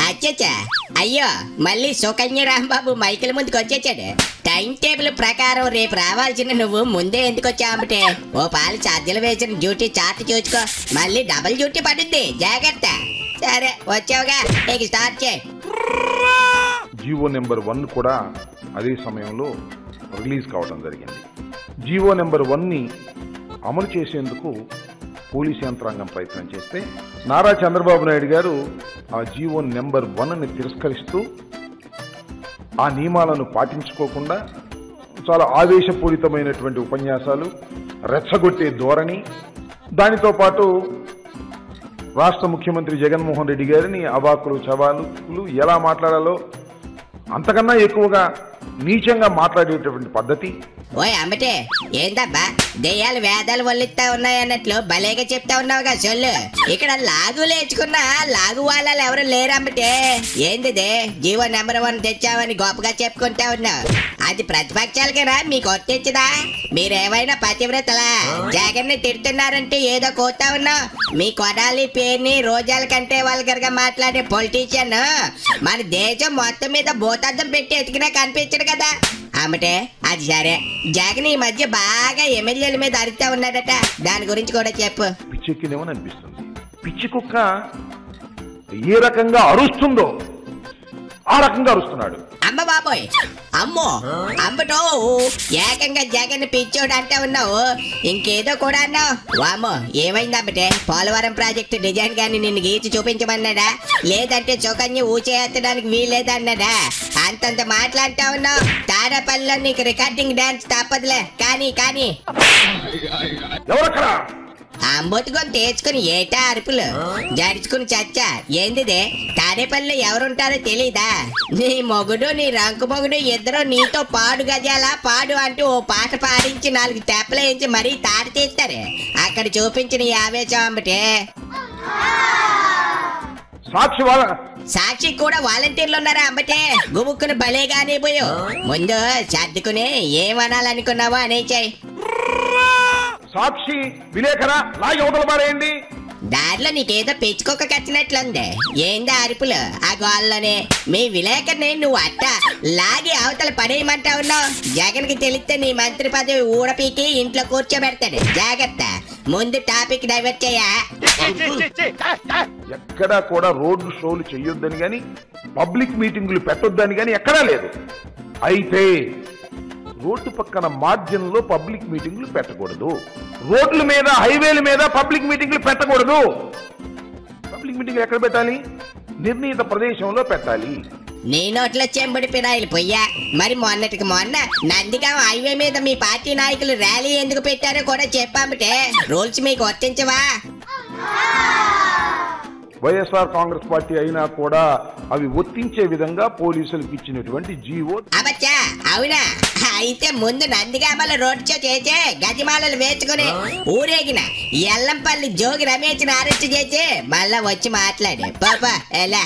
అచ్చచ్చా. అయ్యో మళ్ళీ సుకన్య రాంబాబు మైకిల్ ముందుకు వచ్చేసాడు. టైం టేబుల్ ప్రకారం రేపు రావాల్సిన నువ్వు ముందే ఎందుకు వచ్చావంటే ఓ పాలు సజ్జలు వేసిన డ్యూటీ చార్ట్ చూసుకో. మళ్ళీ డబుల్ డ్యూటీ పడుద్ది. జాగ్రత్త. సరే వచ్చావుగా. ఇక స్టార్ట్ చేయి. జీవో నెంబర్ వన్ కూడా అదే సమయంలో రిలీజ్ కావడం జరిగింది. జీవో నెంబర్ వన్ని అమలు చేసేందుకు పోలీస్ యంత్రాంగం ప్రయత్నం చేస్తే నారా చంద్రబాబు నాయుడు గారు ఆ జీవో నెంబర్ వన్ని తిరస్కరిస్తూ ఆ నియమాలను పాటించుకోకుండా చాలా ఆవేశపూరితమైనటువంటి ఉపన్యాసాలు రెచ్చగొట్టే ధోరణి. దానితో పాటు రాష్ట్ర ముఖ్యమంత్రి జగన్మోహన్ రెడ్డి గారిని అవాకులు చవాలు ఎలా మాట్లాడాలో అంతకన్నా ఎక్కువగా నీచంగా మాట్లాడేటటువంటి పద్ధతి? ఓయ్ అమ్మటే ఏందబ్బా? దెయ్యాలు వేదాలు వల్లిస్తా ఉన్నాయన్నట్లు భలేగా చెప్తా ఉన్నావుగా సొల్లు. ఇక్కడ లాగు లేచుకున్నా లాగు వాళ్ళలు ఎవరు లేరమ్మటే. ఏందిదే? జీవో నెంబర్ వన్ తెచ్చావని గొప్పగా చెప్పుకుంటా ఉన్నావు. అది ప్రతిపక్షాలకేనా మీకు ఒట్టెచ్చదా మీరేమైనా పతివ్రతలా జగన్ని తిడుతున్నారంటే ఏదో కోతా ఉన్నావు? మీ కొడాలి పేరుని రోజాల కంటే వాళ్ళకరగా మాట్లాడే పొలిటీషియన్ మన దేశం మొత్తం మీద భూతార్థం పెట్టి ఎతికినా కనిపించడు కదా. అమ్మటే అది సరే. జగన్ ఈ మధ్య బాగా ఎమ్మెల్యేల మీద అరుస్తా ఉన్నాడట. దాని గురించి కూడా చెప్పు. అనిపిస్తుంది పిచ్చి కుక్క ఏ రకంగా అరుస్తుందో ఆ రకంగా అరుస్తున్నాడు. అమ్మ బాబోయ్ అమ్మో అమ్మటో ఏకంగా జగన్ పిచ్చోడు అంటే ఉన్నావు. ఇంకేదో కూడా అన్నావు. వామ్మో ఏమైంది అమ్మటే? పోలవరం ప్రాజెక్టు డిజైన్ గాని నిన్ను గీచి చూపించమన్నాడా? లేదంటే చొకన్య ఊచేయడానికి వీలేదన్నాడా అంతంత మాట్లాడుతా ఉన్నావు. తాడపల్లిలో నీకు రికార్డింగ్ డాన్స్ తప్పదులే. కానీ కానీ. అంబోతుకొని తెచ్చుకుని ఏటా అరుపులు? జరుచుకుని చచ్చా? ఏందిదే? తాడేపల్లిలో ఎవరుంటారో తెలీదా? నీ మొగుడు నీ రంకు మొగుడు ఇద్దరు నీతో పాడు గజాలా పాడు అంటూ ఓ పాట పాడించి నాలుగు తెప్పలు వేయించి మరీ తాడి తీస్తారు. అక్కడ చూపించిన ఆవేశం అమ్మటే సాక్షి సాక్షి కూడా వాలంటీర్లు ఉన్నారా అమ్మటే గుబుక్కుని భలేగానే పోయో ముందు సర్దుకుని ఏమనాలనుకున్నావో అనేచాయి సాక్షి విలేకరా లాగి అవతల పారేయండి. దారిలో నీకేదో పెంచుకోక కచ్చినట్లుంది. ఏందా అరుపులు? ఆ గోల్లోనే. మీ విలేకరిని నువ్వు అట్ట లాగి అవతల పడేయమంటా ఉన్నావు జగన్కి తెలిస్తే నీ మంత్రి పదవి ఊడపీకి ఇంట్లో కూర్చోబెడతాడు. జాగ్రత్త. ముందు టాపిక్ డైవర్ట్ చేయా. ఎక్కడా కూడా రోడ్డు షోలు చేయొద్దని గాని పబ్లిక్ మీటింగులు పెట్టొద్దని గాని ఎక్కడా లేదు. అయితే రోడ్డు పక్కన మార్జిన్లో పబ్లిక్ మీటింగ్లు పెట్టకూడదు. రోడ్ల మీద హైవేల మీద పబ్లిక్ మీటింగ్లు పెట్టకూడదు. పబ్లిక్ మీటింగ్లు ఎక్కడ పెట్టాలి? నిర్ణీత ప్రదేశంలో పెట్టాలి. నీ నోట్లో చెంబడి పినాయిలు పొయ్యా. మరి మొన్నటికి మొన్న నందిగా హైవే మీద మీ పార్టీ నాయకులు ర్యాలీ ఎందుకు పెట్టారో కూడా చెప్పామంటే రూల్స్ మీకు వర్తించవా? వైఎస్ఆర్ కాంగ్రెస్ పార్టీ అయినా కూడా అవి ఒత్తించే విధంగా పోలీసులకు ఇచ్చినటువంటి జీవో. అవునా? అయితే ముందు నందిగామల రోడ్ షో చేసే గజమాలలు వేసుకుని ఊరేగిన ఎల్లంపల్లి జోగి రమేష్ని అరెస్ట్ చేసి మళ్ళా వచ్చి మాట్లాడే. పాప ఎలా?